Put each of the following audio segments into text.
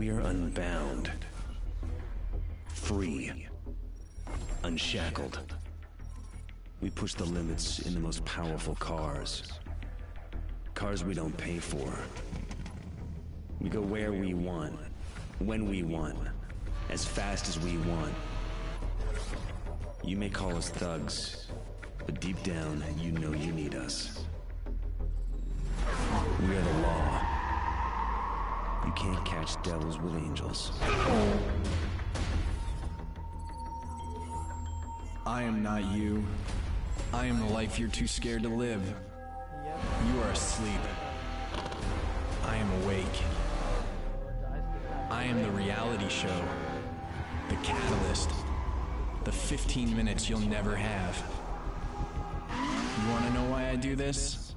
We are unbound, free, unshackled. We push the limits in the most powerful cars. Cars we don't pay for. We go where we want, when we want, as fast as we want. You may call us thugs, but deep down, you know you need us. You can't catch devils with angels. I am not you. I am the life you're too scared to live. You are asleep. I am awake. I am the reality show. The catalyst. The 15 minutes you'll never have. You want to know why I do this?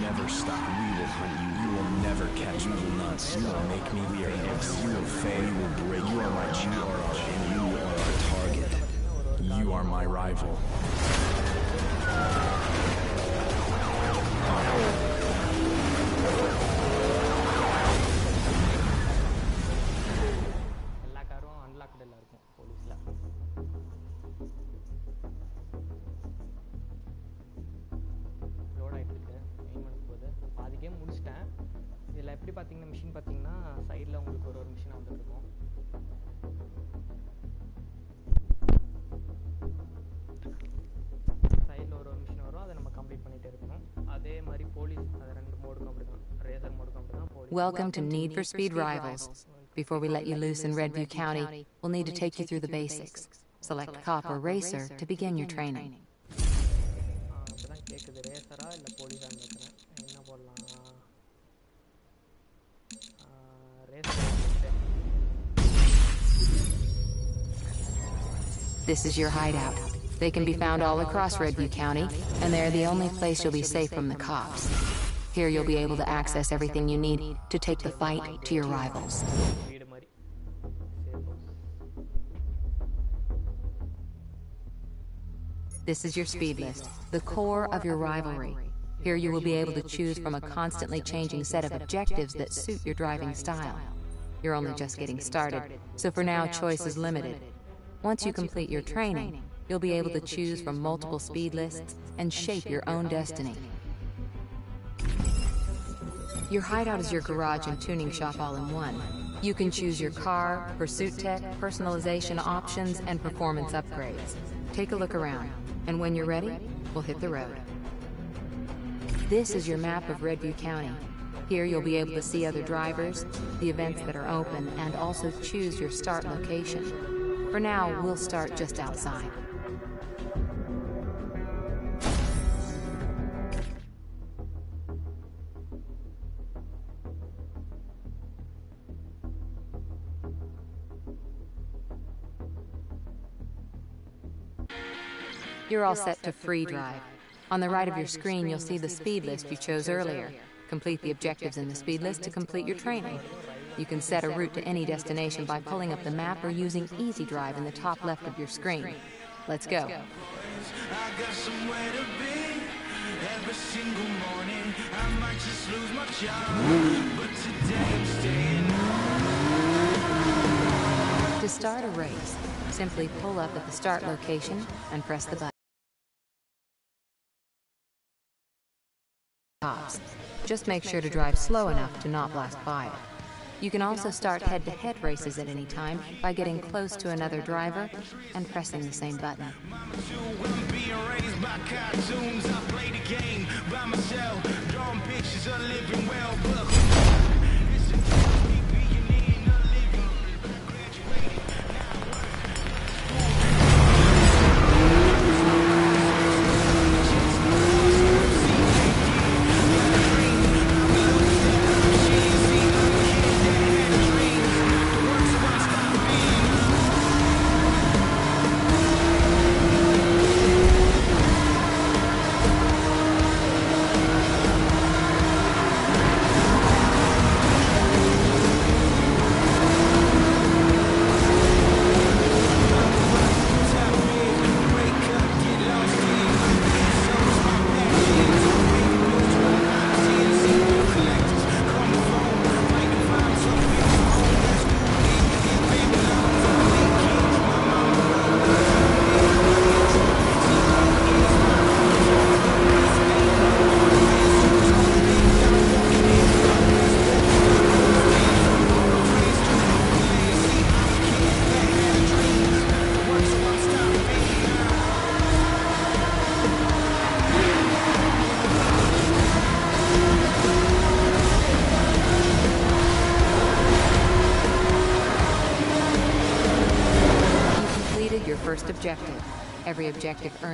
Never stop. We will hunt you. You will never catch me. will not You will make me We are. You will fail. You will break. You are my You enemy. You are our target. You are my rival. எப்படி பார்த்தீங்கன்னா machine பார்த்தீங்கன்னா சைடில் உங்களுக்கு ஒரு ஒரு machine வந்துருக்கும் சைடில் ஒரு ஒரு மிஷின் வரும் அதை நம்ம கம்ப்ளீட் பண்ணிகிட்டே இருக்கணும் அதே மாதிரி போலீஸ் அது ரெண்டு மோடுக்கும் அப்படி தான் ரேசர் மோடுக்கும் அப்படி தான் police Welcome to Need for Speed Rivals. Before we let you loose in Redview County, we'll need to take you through the basics. Select cop or racer to begin your training. This is your hideout. They can be found all across Redview County, and they're the only place you'll be safe from the cops. Here you'll be able to access everything you need to take the fight to your rivals. This is your speed list, the core of your rivalry. Here you will be able to choose from a constantly changing set of objectives that suit your driving style. You're only just getting started, so for now choice is limited. Once you complete your training, you'll be able to choose from multiple speed lists and shape your own destiny. Your hideout is your garage and tuning shop all in one. You can choose your car, pursuit tech, personalization options, and performance upgrades. Take a look around, and when you're ready, we'll hit the road. This is your map of Redview County. Here you'll be able to see other drivers, the events that are open, and also choose your start location. For now, we'll start just outside. You're all set to free drive. On the right of your screen, you'll see the speed list you chose earlier. Complete the objectives in the speed list to complete your training. You can set a route to any destination by pulling up the map or using Easy Drive in the top left of your screen. Let's go. I got somewhere to be every single morning. I might just lose my job, but today I'm staying. To start a race, simply pull up at the start location and press the button. Just make sure to drive slow enough to not blast by it. You can also start head-to-head races at any time by getting close to another driver and pressing the same button.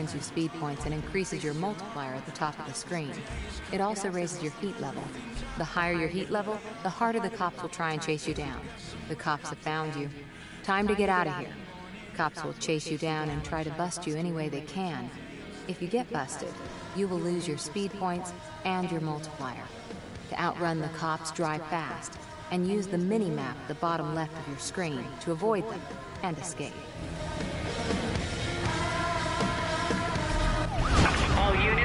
Earns you speed points and increases your multiplier at the top of the screen. It also raises your heat level. The higher your heat level, the harder the cops will try and chase you down. The cops have found you. Time to get out of here. Cops will chase you down and try to bust you any way they can. If you get busted, you will lose your speed points and your multiplier. To outrun the cops, drive fast and use the mini map at the bottom left of your screen to avoid them and escape. All units,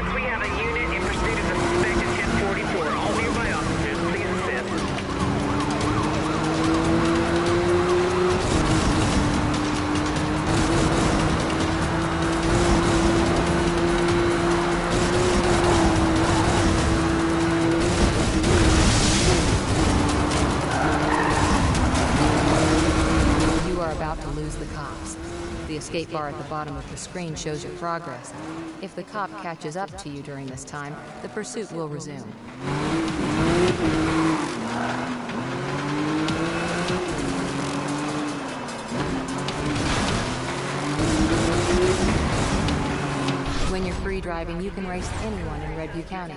bar at the bottom of the screen shows your progress. If the cop catches up to you during this time, the pursuit will resume. When you're free driving, you can race anyone in Redview County.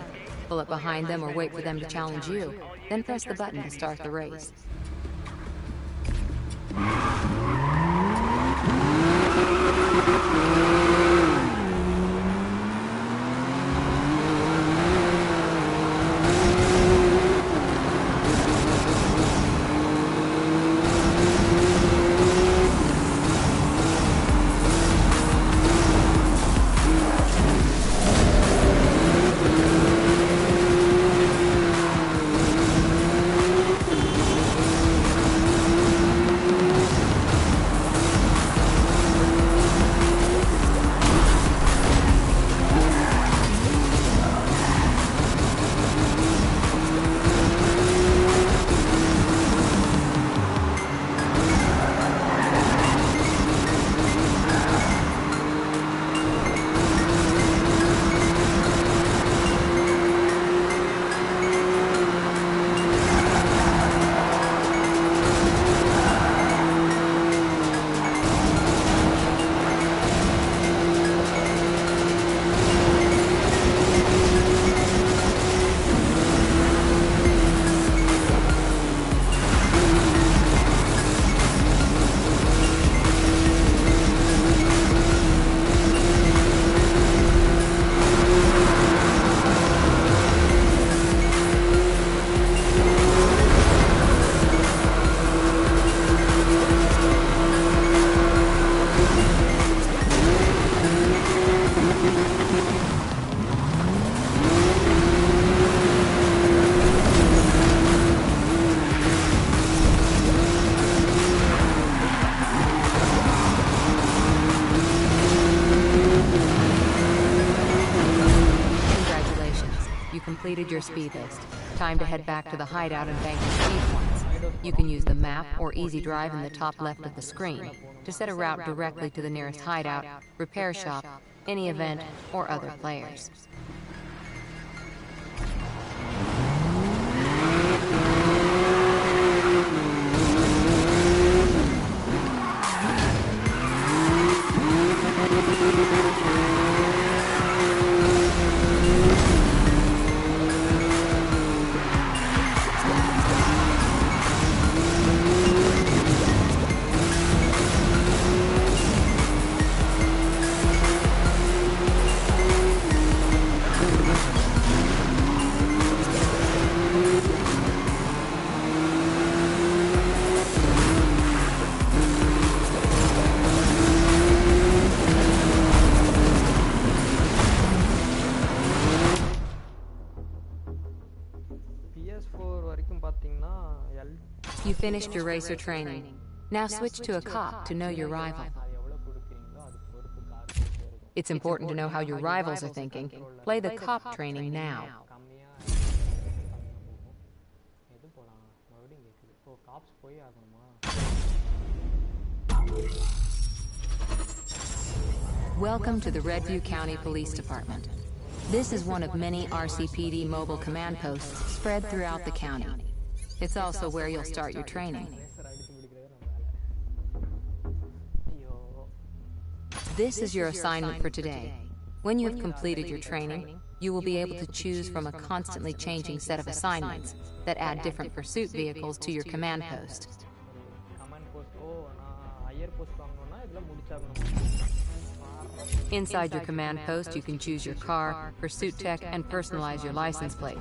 Pull up behind them or wait for them to challenge you, then press the button to start the race. time to head back to the hideout and bank the speed points. You can use the map or easy drive in the top left of the screen to set a route directly to the nearest hideout, repair shop, any event, or other players. finished your racer training. Now switch to a cop to know your rival. It's important to know how your rivals are thinking. Play the cop training now. Welcome to the Redview County Police Department. This is one of many RCPD mobile command posts spread throughout the county. It's also where you'll start your training. This is your assignment for today. When you have completed your training, you will be able to choose from a constantly changing set of assignments that add different pursuit vehicles to your command post. Inside your command post, you can choose your car, pursuit tech, and personalize your license plate.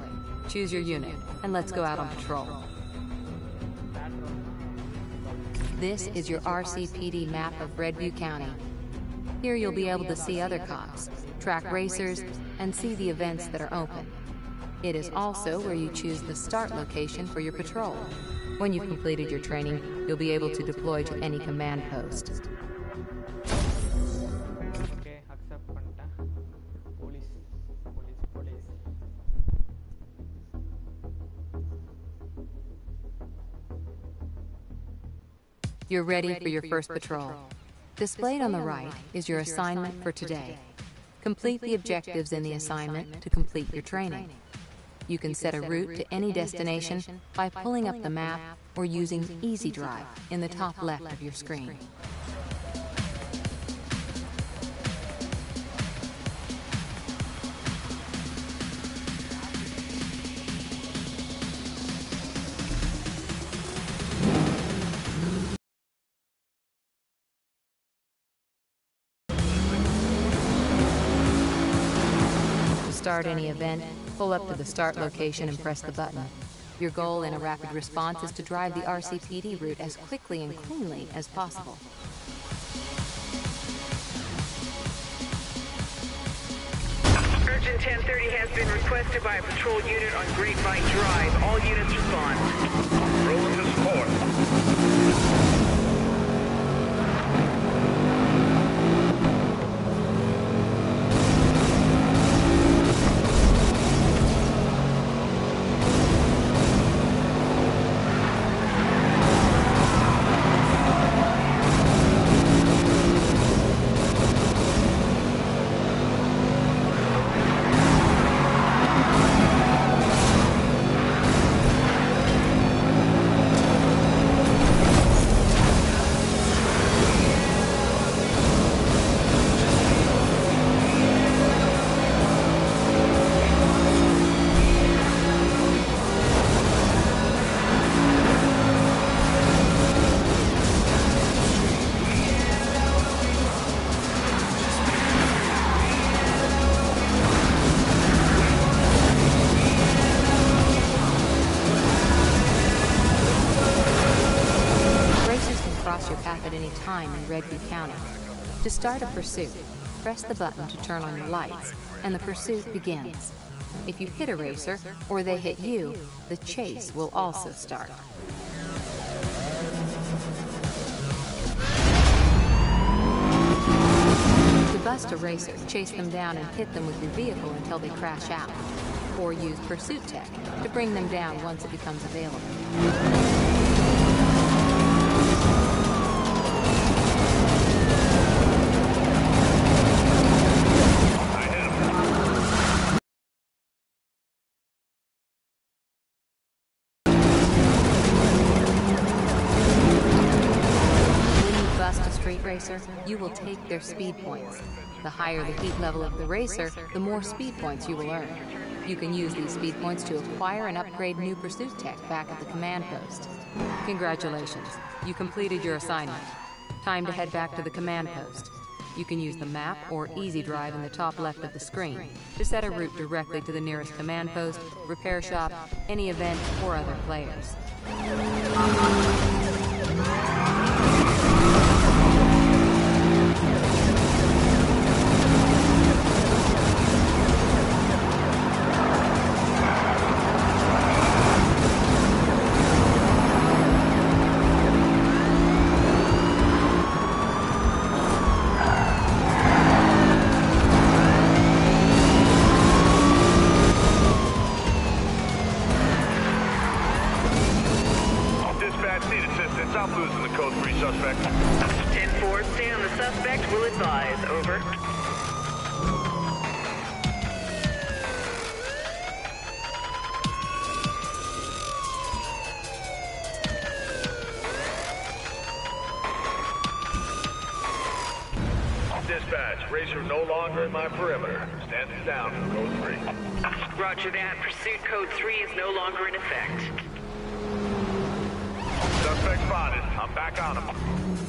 Choose your unit, and let's go out on patrol. This is your RCPD map of Redview County. Here you'll be able to see other cops, track racers, and see the events that are open. It is also where you choose the start location for your patrol. When you've completed your training, you'll be able to deploy to any command post. You're ready for your first patrol. Displayed on the right is your assignment for today. Complete the objectives in the assignment to complete your training. You can set a route to any destination by pulling up the map or using Easy Drive in the top left of your screen. Start any event, pull up to the start location and press the button. Your goal in a rapid response is to drive the RCPD route as quickly and cleanly as possible. Urgent 1030 has been requested by a patrol unit on Grapevine Drive. All units respond. Rolling to support. To start a pursuit, press the button to turn on your lights, and the pursuit begins. If you hit a racer, or they hit you, the chase will also start. To bust a racer, chase them down and hit them with your vehicle until they crash out. or use Pursuit Tech to bring them down once it becomes available. You will take their speed points. The higher the heat level of the racer, the more speed points you will earn. You can use these speed points to acquire and upgrade new pursuit tech back at the command post. Congratulations, you completed your assignment. Time to head back to the command post. You can use the map or Easy Drive in the top left of the screen to set a route directly to the nearest command post, repair shop, any event, or other players. Dispatch, racer no longer in my perimeter. Standing down for code 3. Roger that. Pursuit code 3 is no longer in effect. Suspect spotted. I'm back on him.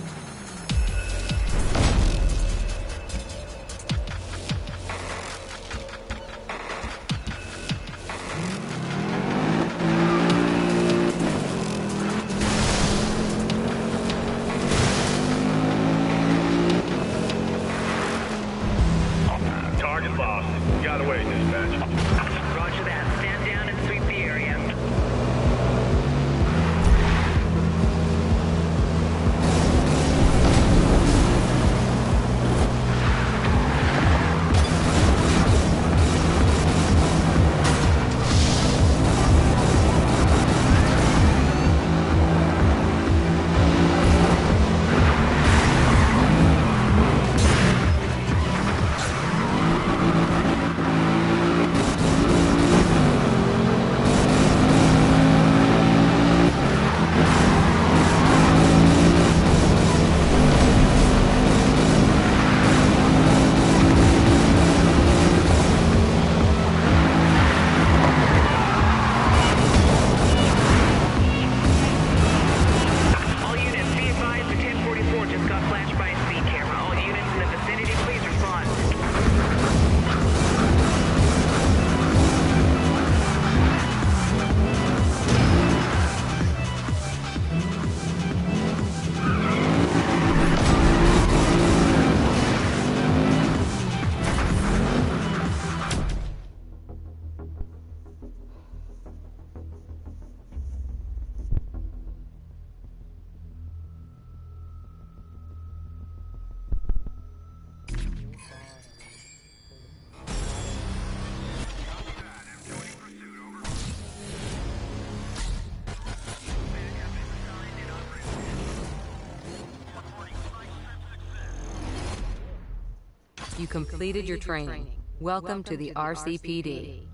completed your training. Welcome to the RCPD.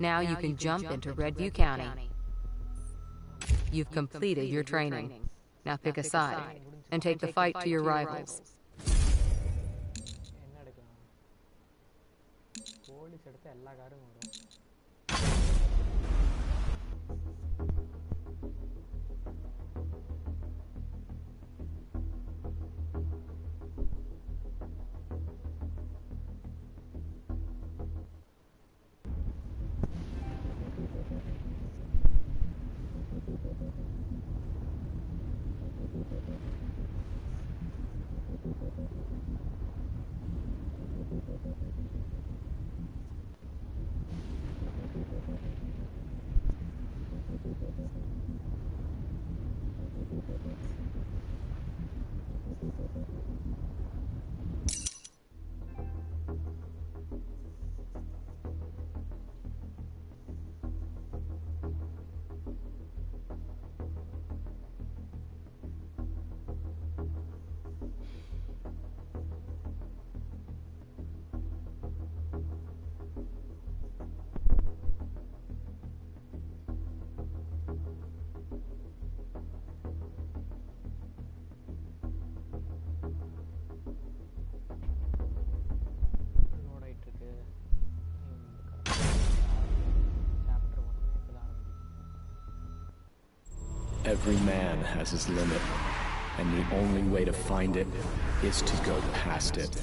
Now you can jump into Redview County. You've completed your training. Now pick a side and take the fight to your rivals. என்ன எடுக்கலாம் police எடுத்தால் எல்லா காரும் வரும் Every man has his limit, and the only way to find it is to go past it.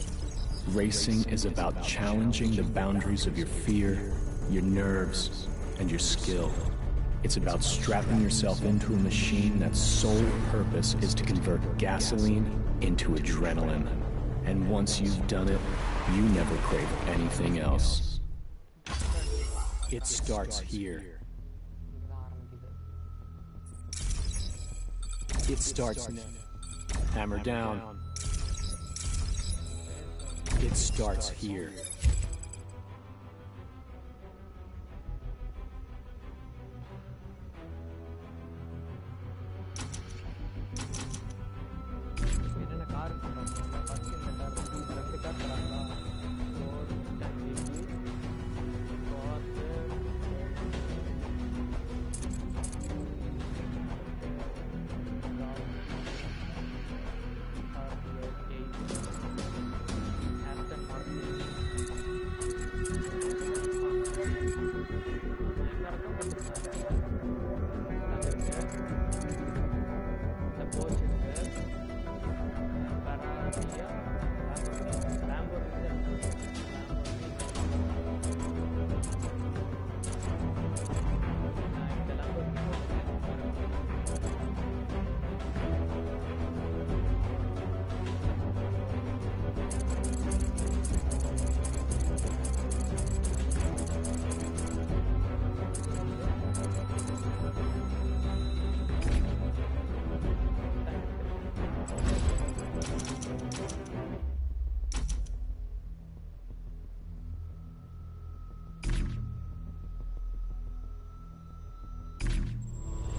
Racing is about challenging the boundaries of your fear, your nerves, and your skill. It's about strapping yourself into a machine that's sole purpose is to convert gasoline into adrenaline. And once you've done it, you never crave anything else. It starts here. It starts now. Hammer down. It starts here.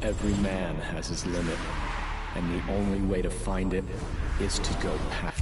Every man has his limit, and the only way to find it is to go past.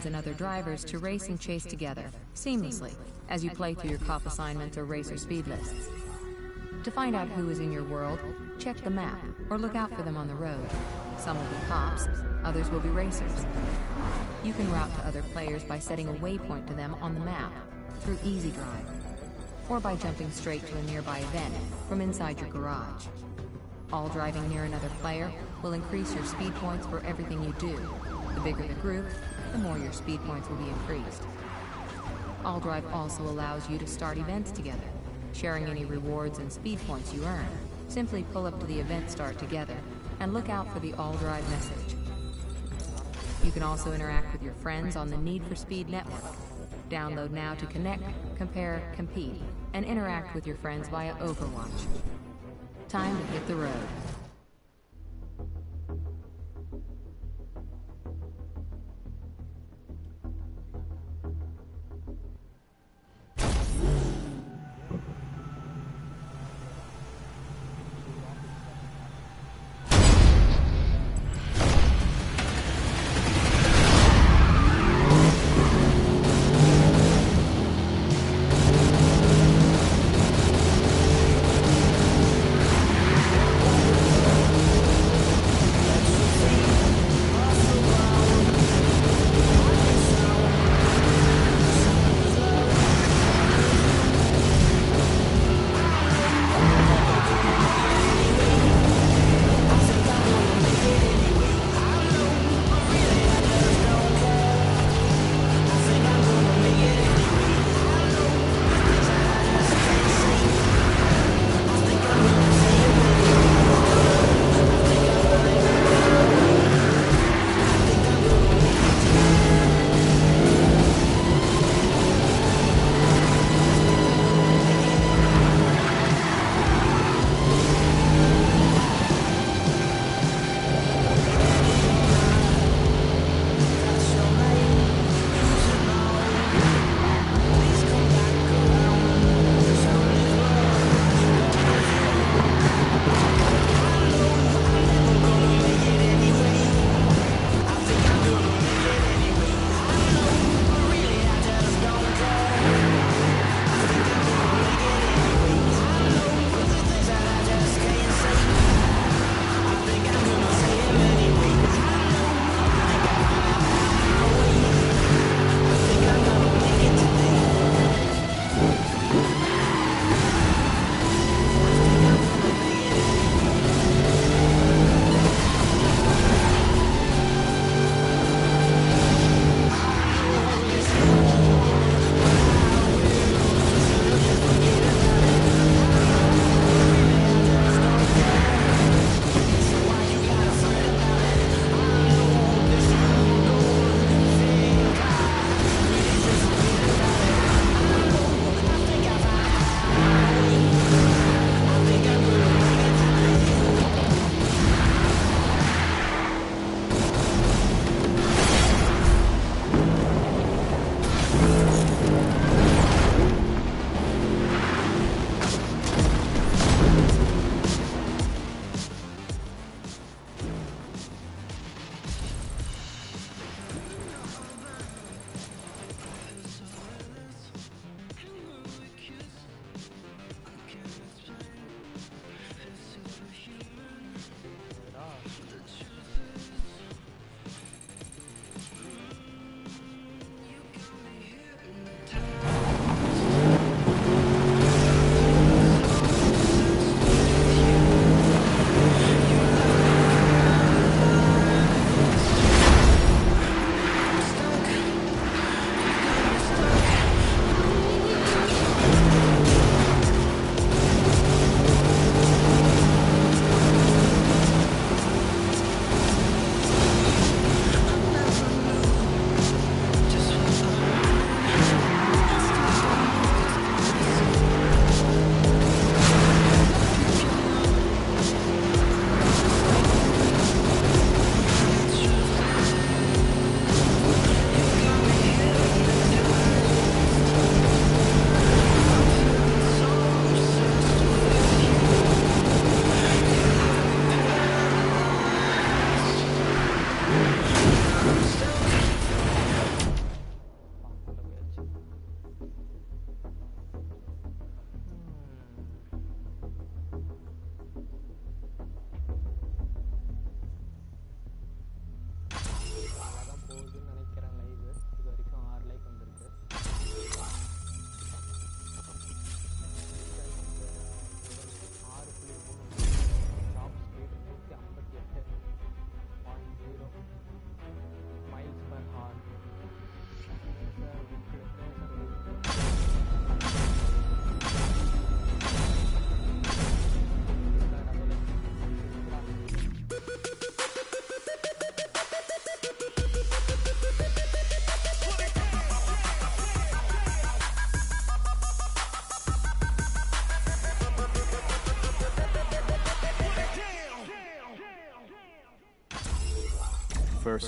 Friends, and other drivers to race and chase together, seamlessly, as you play through your cop assignments or racer speed lists. To find out who is in your world, check the map or look out for them on the road. Some will be cops, others will be racers. You can route to other players by setting a waypoint to them on the map through Easy Drive, or by jumping straight to a nearby event from inside your garage. All driving near another player will increase your speed points for everything you do. The bigger the group, the more your speed points will be increased. All Drive also allows you to start events together, sharing any rewards and speed points you earn. Simply pull up to the event start together and look out for the All Drive message. You can also interact with your friends on the Need for Speed network. Download now to connect, compare, compete, and interact with your friends via Overwatch. Time to hit the road.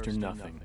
First or nothing.